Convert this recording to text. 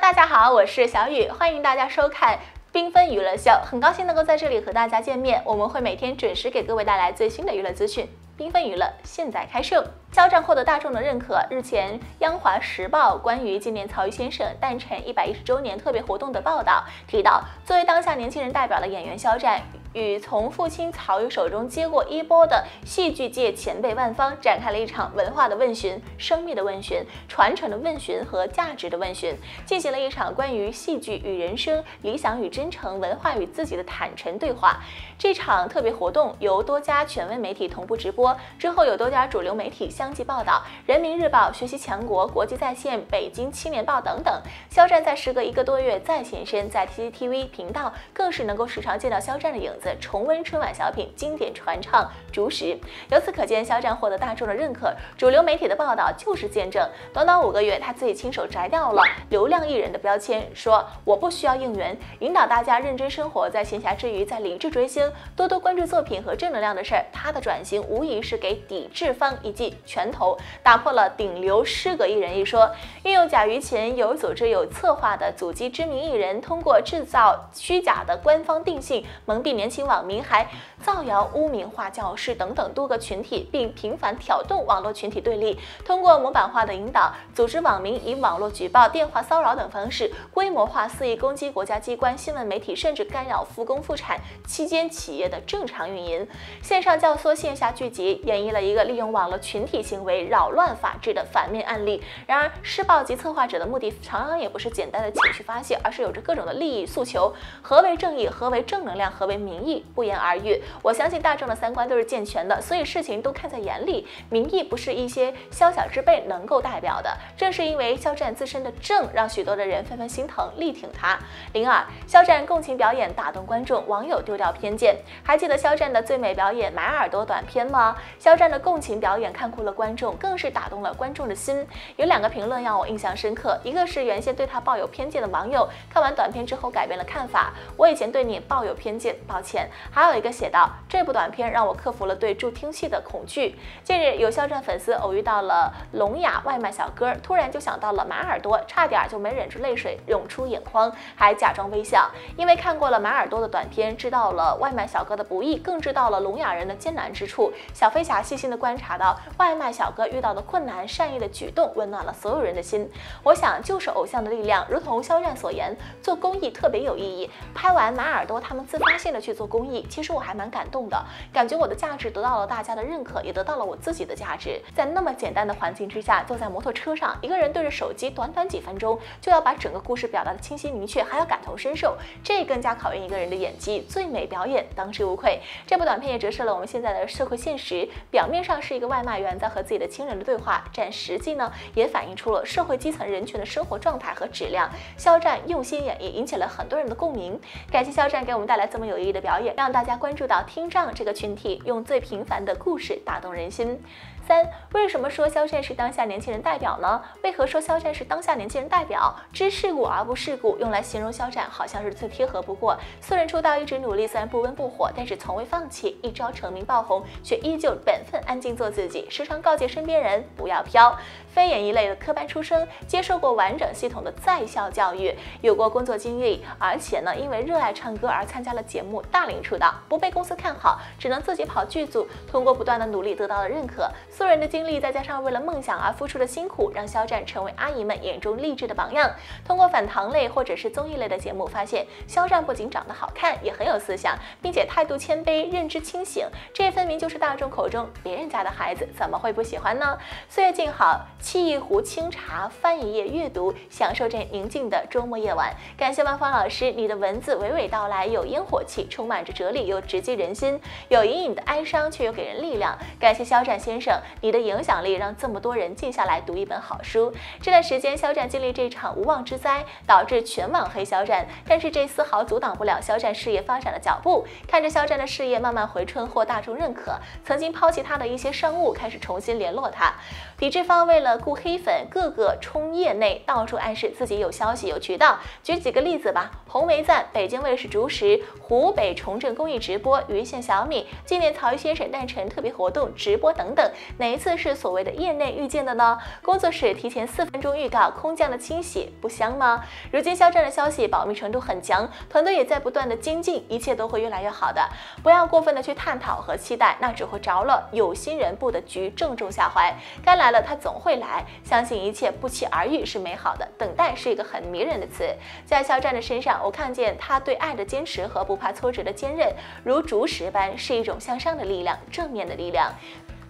大家好，我是小雨，欢迎大家收看缤纷娱乐秀，很高兴能够在这里和大家见面。我们会每天准时给各位带来最新的娱乐资讯。缤纷娱乐现在开售。肖战获得大众的认可。日前，央华时报关于纪念曹禺先生诞辰一百一十周年特别活动的报道提到，作为当下年轻人代表的演员肖战，与从父亲曹禺手中接过衣钵的戏剧界前辈万方展开了一场文化的问询、生命的问询、传承的问询和价值的问询，进行了一场关于戏剧与人生、理想与真诚、文化与自己的坦诚对话。这场特别活动由多家权威媒体同步直播，之后有多家主流媒体相。继报道，《人民日报》、学习强国、国际在线、北京青年报等等。肖战在时隔一个多月再现身，在 TCTV 频道更是能够时常见到肖战的影子，重温春晚小品经典传唱《竹石》。由此可见，肖战获得大众的认可，主流媒体的报道就是见证。短短五个月，他自己亲手摘掉了“流量艺人”的标签，说我不需要应援，引导大家认真生活，在闲暇之余在理智追星，多多关注作品和正能量的事儿。他的转型无疑是给抵制方一记。拳头打破了顶流失格艺人一说，运用假舆情、有组织、有策划的阻击知名艺人，通过制造虚假的官方定性，蒙蔽年轻网民，还造谣污名化教师等等多个群体，并频繁挑动网络群体对立。通过模板化的引导，组织网民以网络举报、电话骚扰等方式，规模化肆意攻击国家机关、新闻媒体，甚至干扰复工复产期间企业的正常运营。线上教唆，线下聚集，演绎了一个利用网络群体。行为扰乱法治的反面案例。然而，施暴及策划者的目的常常也不是简单的情绪发泄，而是有着各种的利益诉求。何为正义？何为正能量？何为民意？不言而喻。我相信大众的三观都是健全的，所以事情都看在眼里。民意不是一些宵小之辈能够代表的。正是因为肖战自身的正，让许多的人纷纷心疼，力挺他。零二，肖战共情表演打动观众，网友丢掉偏见。还记得肖战的最美表演《买耳朵》短片吗？肖战的共情表演看哭了。观众更是打动了观众的心。有两个评论让我印象深刻，一个是原先对他抱有偏见的网友，看完短片之后改变了看法。我以前对你抱有偏见，抱歉。还有一个写道：这部短片让我克服了对助听器的恐惧。近日有肖战粉丝偶遇到了聋哑外卖小哥，突然就想到了马耳朵，差点就没忍住泪水涌出眼眶，还假装微笑。因为看过了马耳朵的短片，知道了外卖小哥的不易，更知道了聋哑人的艰难之处。小飞侠细心的观察到外卖。小哥遇到的困难，善意的举动温暖了所有人的心。我想，就是偶像的力量，如同肖战所言，做公益特别有意义。拍完《马耳朵》，他们自发性的去做公益，其实我还蛮感动的，感觉我的价值得到了大家的认可，也得到了我自己的价值。在那么简单的环境之下，坐在摩托车上，一个人对着手机，短短几分钟就要把整个故事表达的清晰明确，还要感同身受，这更加考验一个人的演技。最美表演，当之无愧。这部短片也折射了我们现在的社会现实。表面上是一个外卖员在。和自己的亲人的对话，但实际呢，也反映出了社会基层人群的生活状态和质量。肖战用心演绎，引起了很多人的共鸣。感谢肖战给我们带来这么有意义的表演，让大家关注到听障这个群体，用最平凡的故事打动人心。三，为什么说肖战是当下年轻人代表呢？为何说肖战是当下年轻人代表？知世故而不世故，用来形容肖战好像是最贴合不过。素人出道一直努力，虽然不温不火，但是从未放弃。一朝成名爆红，却依旧本分安静做自己，时常告诫身边人不要飘。非演艺类的科班出身，接受过完整系统的在校教育，有过工作经历，而且呢，因为热爱唱歌而参加了节目，大龄出道，不被公司看好，只能自己跑剧组，通过不断的努力得到了认可。素人的经历，再加上为了梦想而付出的辛苦，让肖战成为阿姨们眼中励志的榜样。通过反糖类或者是综艺类的节目，发现肖战不仅长得好看，也很有思想，并且态度谦卑，认知清醒。这分明就是大众口中别人家的孩子，怎么会不喜欢呢？岁月静好，沏一壶清茶，翻一页阅读，享受这宁静的周末夜晚。感谢万芳老师，你的文字娓娓道来，有烟火气，充满着哲理，又直击人心，有隐隐的哀伤，却又给人力量。感谢肖战先生。你的影响力让这么多人静下来读一本好书。这段时间，肖战经历这场无妄之灾，导致全网黑肖战，但是这丝毫阻挡不了肖战事业发展的脚步。看着肖战的事业慢慢回春，获大众认可，曾经抛弃他的一些商务开始重新联络他。抵制方为了的顾黑粉个个冲业内，到处暗示自己有消息、有渠道。举几个例子吧：红梅赞、北京卫视主使、湖北重镇公益直播、云县小米纪念曹禺先生诞辰特别活动直播等等，哪一次是所谓的业内预见的呢？工作室提前四分钟预告空降的清洗，不香吗？如今肖战的消息保密程度很强，团队也在不断的精进，一切都会越来越好的。不要过分的去探讨和期待，那只会着了有心人布的局，正中下怀。该来了，他总会来。相信一切不期而遇是美好的，等待是一个很迷人的词。在肖战的身上，我看见他对爱的坚持和不怕挫折的坚韧，如竹石般，是一种向上的力量，正面的力量。